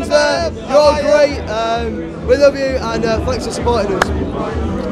there. You're great. Um, we love you and uh, thanks for supporting us.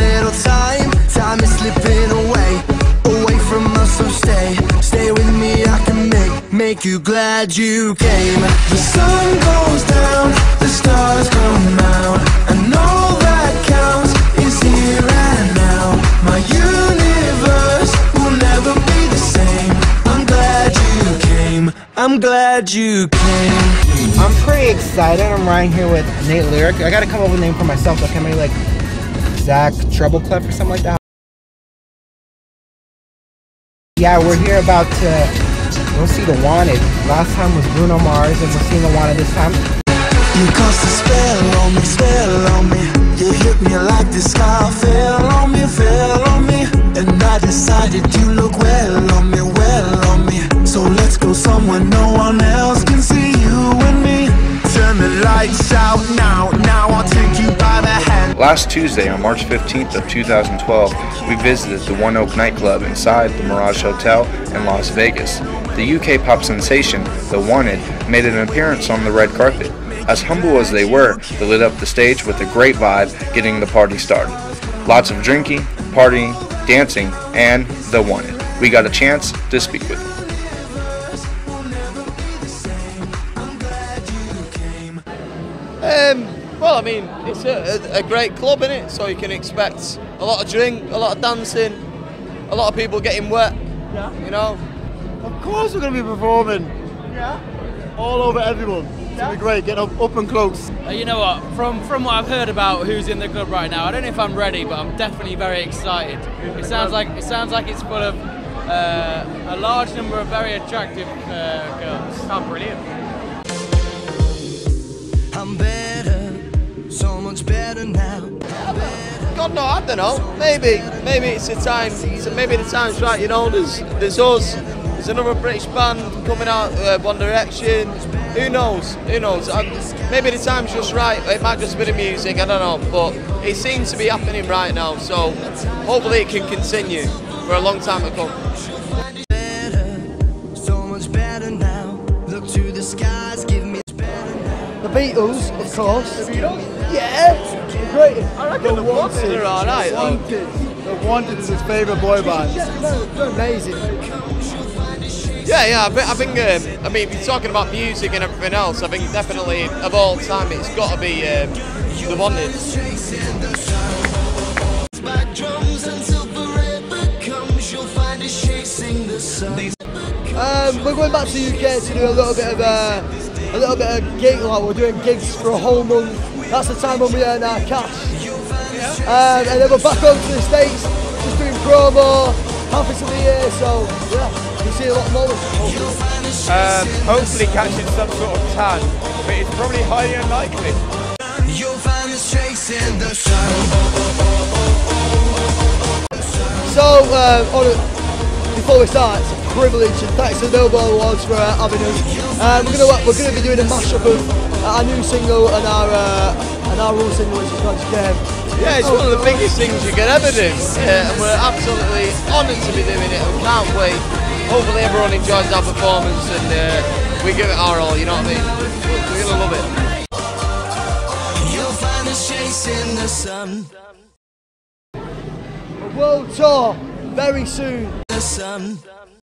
make, you glad you came The sun goes down, the stars come out And all that counts is here and now My universe will never be the same I'm glad you came, I'm glad you came I'm pretty excited. I'm riding here with Nate Lyric. I gotta come up with a name for myself. Like, can I like Zach Treble Clef or something like that? Yeah, we're here about to go see The Wanted. Last time was Bruno Mars, and The Wanted this time. You cast a spell on me, spell on me You hit me like the sky fell on me, fell Last Tuesday, on March 15th of 2012, we visited the One Oak nightclub inside the Mirage Hotel in Las Vegas. The UK pop sensation, The Wanted, made an appearance on the red carpet. As humble as they were, they lit up the stage with a great vibe, getting the party started. Lots of drinking, partying, dancing, and The Wanted. We got a chance to speak with them. Um, well, I mean, it's a, a, a great club, is it? So you can expect a lot of drink, a lot of dancing, a lot of people getting wet. Yeah. You know. Of course we're going to be performing. Yeah. All over everyone. It's going to be great, getting up, up and close. Uh, you know what? From from what I've heard about who's in the club right now, I don't know if I'm ready, but I'm definitely very excited. It sounds like it sounds like it's full of uh, a large number of very attractive uh, girls. Oh, brilliant! God no, I don't know. Maybe, maybe it's the time. So maybe the time's right. You know, there's there's us. There's another British band coming out, uh, One Direction. Who knows? Who knows? i maybe the time's just right. It might just be the music. I don't know, but it seems to be happening right now. So hopefully it can continue for a long time to come. so much better now Look to the skies, give me The Beatles, of course. The Beatles? Yeah. The greatest. I reckon the Wanted are alright. Wanted. The Wanted is his favourite boy band. Yeah, they're amazing. Yeah, yeah. I think, I, think um, I mean, if you're talking about music and everything else, I think definitely of all time, it's got to be um, the Wanted. Um, we're going back to the UK to do a little bit of a, a little bit of gig. Like we're doing gigs for a whole month. That's the time when we earn our cash. Um, and then we're back home to the states, just doing promo, half of the year. So yeah, you'll see a lot more. Hopefully. Um, hopefully catching some sort of tan, but it's probably highly unlikely. You'll find trace in the sun So uh, a, before we start, privilege and thanks to the Nobel Awards for uh, having us. Um, we're gonna we're gonna be doing a mashup of our new single and our uh, and our old single, which is Glad You Came. Yeah, it's one of the biggest things you can ever do, uh, and we're absolutely honoured to be doing it and can't wait. Hopefully everyone enjoys our performance and uh, we give it our all, you know what I mean? We're, we're gonna love it. face in the sun. A world tour very soon. The sun.